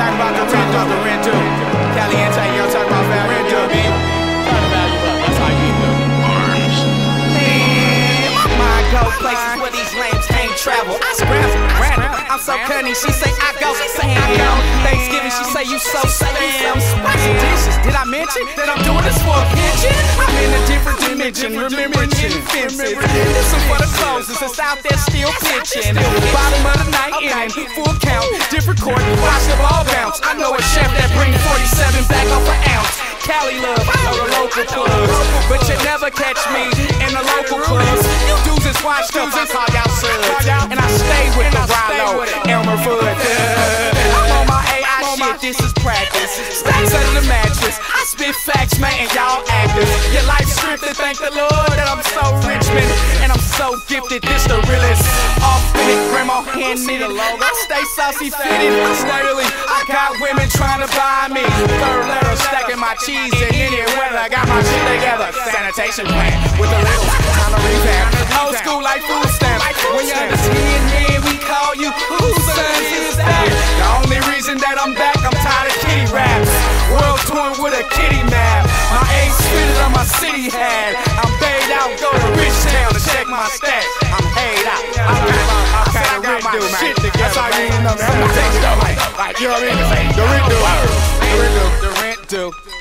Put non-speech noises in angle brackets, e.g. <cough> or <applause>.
talk about the rent, the rent too. Caliente, you don't talk about value, rent too, baby. Turn the value up. That's how you do. My mind go places where these lames can't travel. I scramble, random. I'm so cunning, she say I go, say I go. Thanksgiving, she say you so slam. Spicy dishes. Did I mention that I'm doing this for a pension? I'm in a different dimension, remembering fences. Is for the closers that's out there still pitching. Bottom of the night, in full count, different court, watch the ball bounce. I know a chef that bring 47 back off an ounce. Cali love, I know the local clubs, but you never catch me uh-huh. in the local clubs. You dudes is washed up, I call y'all subs, and I stay with the Rilo, Elmer Fudd. <laughs> I'm on my AI shit, this is practice. Stacks under the mattress, I spit facts, scripted, thank the Lord that I'm so rich, man, and I'm so gifted. This the realest, authentic, grandma hand knitted. Stay saucy fitted, steadily. I got women trying to buy me. Third letter stacking my cheese in any weather. I got my shit together. Sanitation plan with the little time to revamp. Old school like food stamps. When you're under 10 men, we call you whose sons is that? The only reason that I'm back, shit together. That's how you end up. Like, you know what I mean? The rent due. The rent due. The rent.